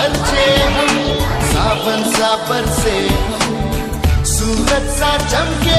खर्चे हम साबन साबन से हम सूरत सा चमके